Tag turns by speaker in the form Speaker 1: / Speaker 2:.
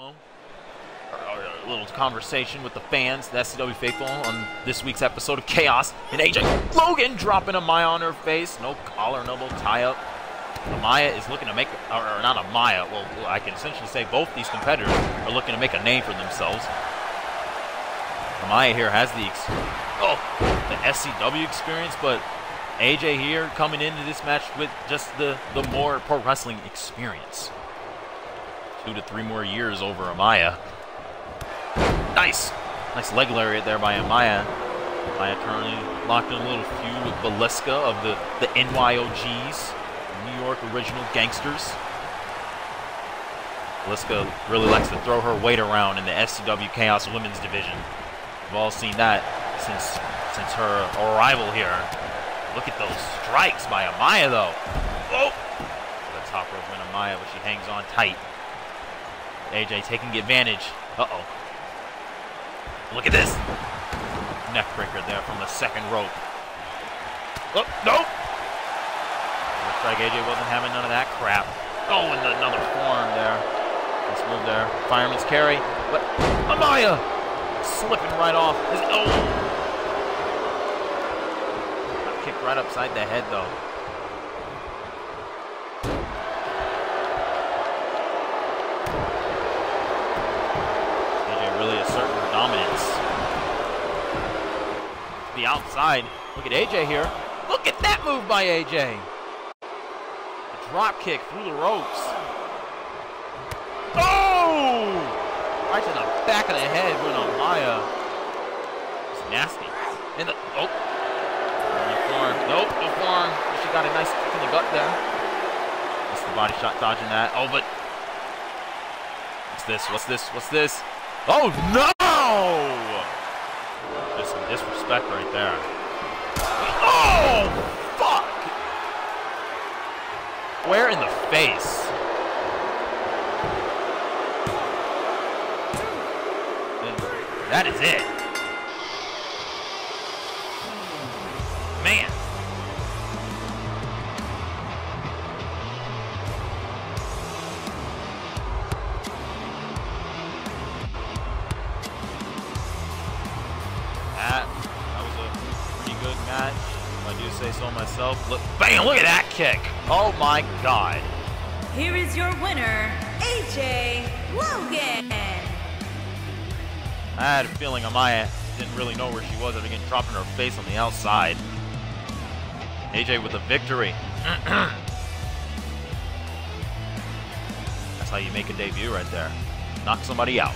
Speaker 1: A little conversation with the fans, the SCW faithful, on this week's episode of Chaos. And AJ Logan dropping a Maya on her face. No collar, no tie up. Amiya is looking to make, or, or not Amiya, well, I can essentially say both these competitors are looking to make a name for themselves. Amiya here has the, oh, the SCW experience, but AJ here coming into this match with just the, the more pro wrestling experience. Two to three more years over Amiya. Nice. Nice leg lariat there by Amiya. Amiya currently locked in a little feud with Veliska of the, the NYOGs, New York Original Gangsters. Veliska really likes to throw her weight around in the SCW Chaos Women's Division. We've all seen that since since her arrival here. Look at those strikes by Amiya, though. Oh! The top rope win Amiya, but she hangs on tight. AJ taking advantage. Uh-oh. Look at this. Neckbreaker there from the second rope. Oh, nope. Looks like AJ wasn't having none of that crap. Oh, and another forearm there. Nice move there. Fireman's carry. But Amiya slipping right off. His, oh! kicked right upside the head, though. Really asserting her dominance. The outside. Look at AJ here. Look at that move by AJ. A drop kick through the ropes. Oh! Right to the back of the head with Amiya. It's nasty. And the oh Nope, no forearm. She got a nice kick in the gut there. Missed the body shot dodging that. Oh, but what's this? What's this? What's this? Oh no! Just some disrespect right there. Oh fuck! Where in the face? That is it. Man. Do say so myself. Look, bam, look at that kick. Oh my God.
Speaker 2: Here is your winner, AJ Logan.
Speaker 1: I had a feeling Amiya didn't really know where she was getting dropped in her face on the outside. AJ with a victory. That's how you make a debut right there. Knock somebody out.